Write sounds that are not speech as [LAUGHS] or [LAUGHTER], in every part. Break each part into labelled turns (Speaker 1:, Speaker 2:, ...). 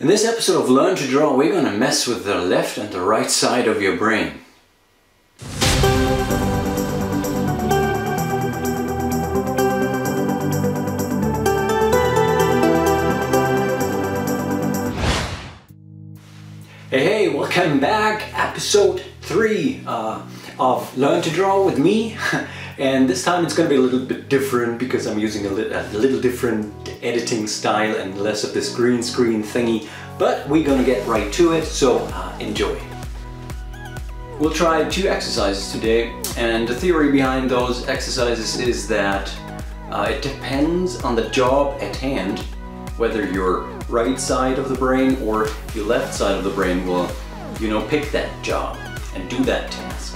Speaker 1: In this episode of Learn to Draw, we're gonna mess with the left and the right side of your brain. Hey, hey, welcome back. Episode 3 uh, of Learn to Draw with me. [LAUGHS] and this time it's going to be a little bit different because I'm using a, li a, little different editing style and less of this green screen thingy. But we're going to get right to it, so uh, enjoy. We'll try two exercises today and the theory behind those exercises is that uh, it depends on the job at hand whether your right side of the brain or your left side of the brain will, you know, pick that job and do that task.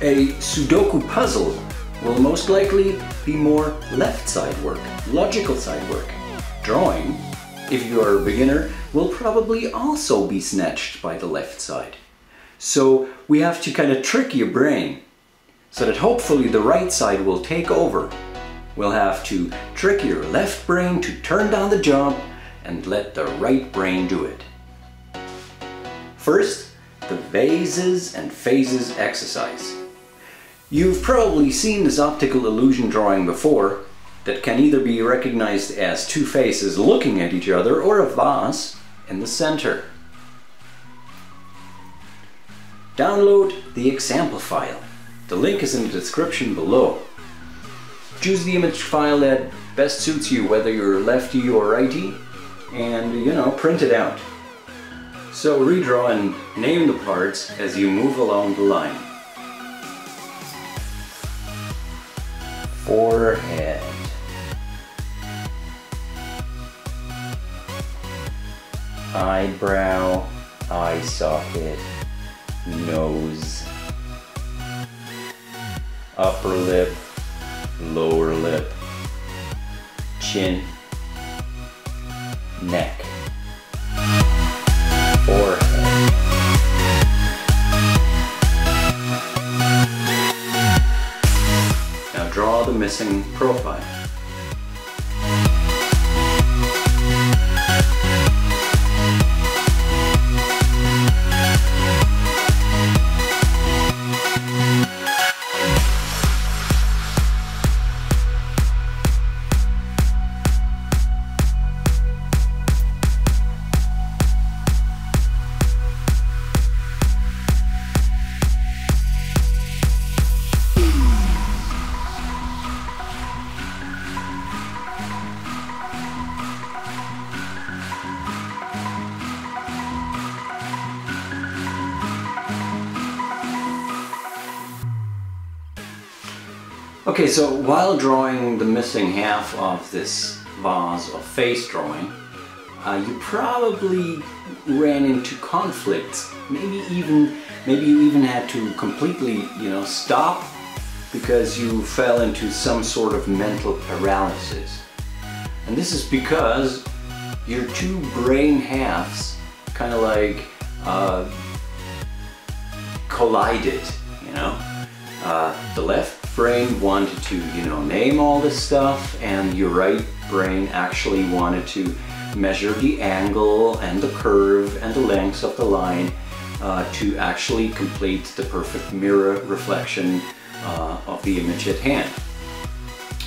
Speaker 1: A Sudoku puzzle will most likely be more left side work, logical side work. Drawing, if you are a beginner, will probably also be snatched by the left side. So we have to kind of trick your brain so that hopefully the right side will take over We'll have to trick your left brain to turn down the job and let the right brain do it. First, the vases and faces exercise. You've probably seen this optical illusion drawing before that can either be recognized as two faces looking at each other or a vase in the center. Download the example file. The link is in the description below. Choose the image file that best suits you, whether you're lefty or righty, and you know, print it out. So redraw and name the parts as you move along the line. Forehead. Eyebrow, eye socket, nose, upper lip, lower lip, chin, neck, missing profile. Okay, so while drawing the missing half of this vase or face drawing, uh, you probably ran into conflicts. Maybe even, maybe you even had to completely, you know, stop because you fell into some sort of mental paralysis. And this is because your two brain halves kind of like uh, collided, you know? Uh, the left brain wanted to, you know, name all this stuff and your right brain actually wanted to measure the angle and the curve and the lengths of the line uh, to actually complete the perfect mirror reflection uh, of the image at hand.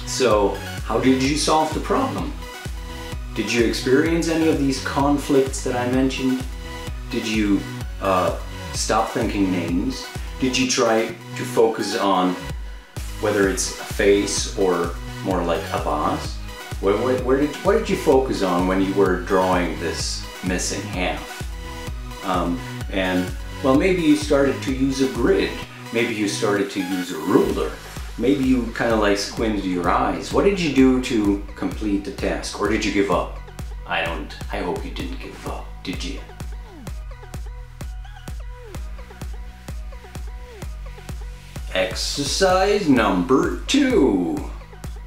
Speaker 1: So how did you solve the problem? Did you experience any of these conflicts that I mentioned? Did you uh, stop thinking names? Did you try to focus on whether it's a face or more like a boss? Where, where, where, did, what did you focus on when you were drawing this missing half? Um, and well, maybe you started to use a grid. Maybe you started to use a ruler. Maybe you kind of like squinted your eyes. What did you do to complete the task? Or did you give up? I don't, I hope you didn't give up, did you? Exercise number two,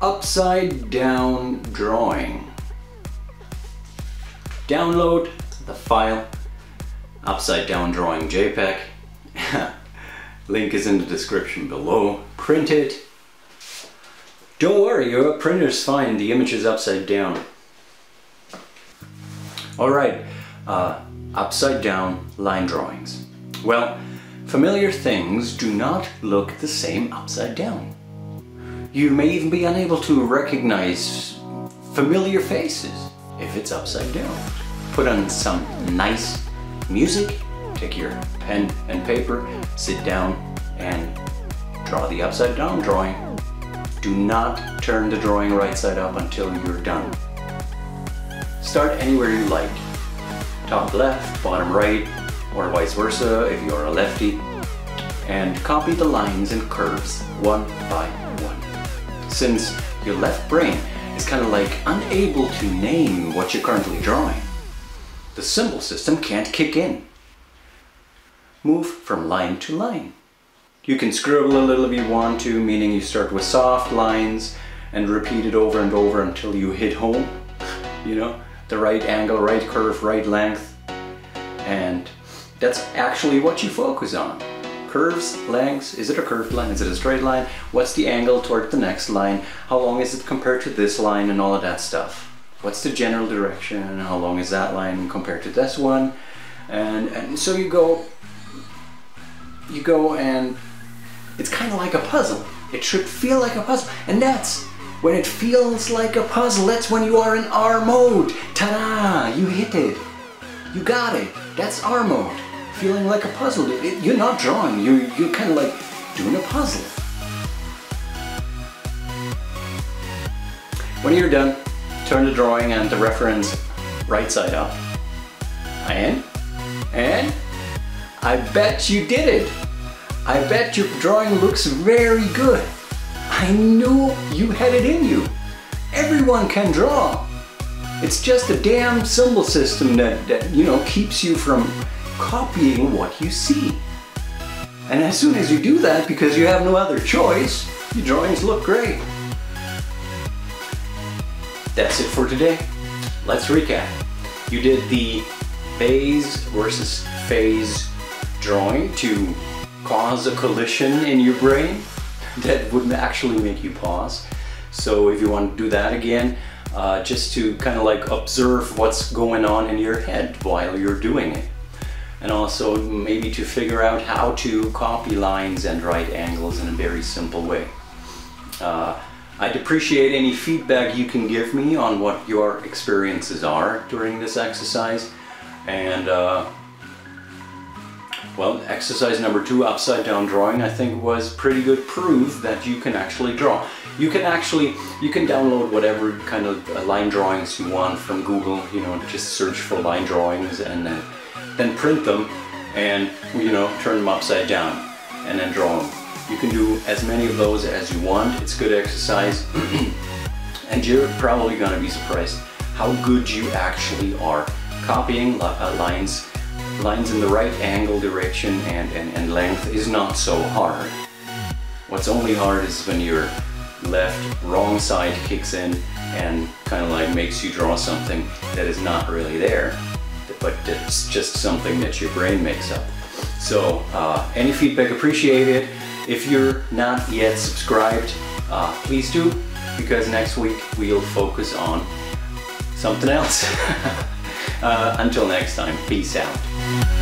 Speaker 1: upside down drawing. Download the file, upside down drawing JPEG. [LAUGHS] Link is in the description below. Print it. Don't worry, your printer's fine, the image is upside down. All right, uh, upside down line drawings. Well, familiar things do not look the same upside down. You may even be unable to recognize familiar faces if it's upside down. Put on some nice music, take your pen and paper, sit down and draw the upside down drawing. Do not turn the drawing right side up until you're done. Start anywhere you like. Top left, bottom right, or vice versa if you're a lefty. And copy the lines and curves one by one. Since your left brain is kind of like unable to name what you're currently drawing, the symbol system can't kick in. Move from line to line. You can scribble a little if you want to, meaning you start with soft lines and repeat it over and over until you hit home. [LAUGHS] You know, the right angle, right curve, right length. And that's actually what you focus on. Curves, lengths, is it a curved line, is it a straight line? What's the angle toward the next line? How long is it compared to this line and all of that stuff? What's the general direction? How long is that line compared to this one? And, and so you go, you go and it's kind of like a puzzle. It should feel like a puzzle. And that's when it feels like a puzzle, that's when you are in R mode. Ta-da! You hit it. You got it. That's R mode. Feeling like a puzzle. It, you're not drawing. You're, you're kind of like doing a puzzle. When you're done, turn the drawing and the reference right side up. And, and, I bet you did it. I bet your drawing looks very good. I knew you had it in you. Everyone can draw. It's just a damn symbol system that, that, you know, keeps you from copying what you see. And as soon as you do that, because you have no other choice, your drawings look great. That's it for today. Let's recap. You did the vase versus face drawing to cause a collision in your brain [LAUGHS] that would actually make you pause. So if you want to do that again, uh, just to kind of like observe what's going on in your head while you're doing it. And also maybe to figure out how to copy lines and right angles in a very simple way. Uh, I'd appreciate any feedback you can give me on what your experiences are during this exercise. And uh, well, exercise number two, upside down drawing, I think was pretty good proof that you can actually draw. You can actually, you can download whatever kind of uh, line drawings you want from Google, you know, just search for line drawings and then, then print them and, you know, turn them upside down and then draw them. You can do as many of those as you want. It's good exercise. [CLEARS THROAT] and you're probably gonna be surprised how good you actually are copying uh, lines lines in the right angle, direction, and, and, and length is not so hard. What's only hard is when your left wrong side kicks in and kind of like makes you draw something that is not really there, but it's just something that your brain makes up. So uh, any feedback appreciated. If you're not yet subscribed, uh, please do, because next week we'll focus on something else. [LAUGHS] uh, until next time, peace out.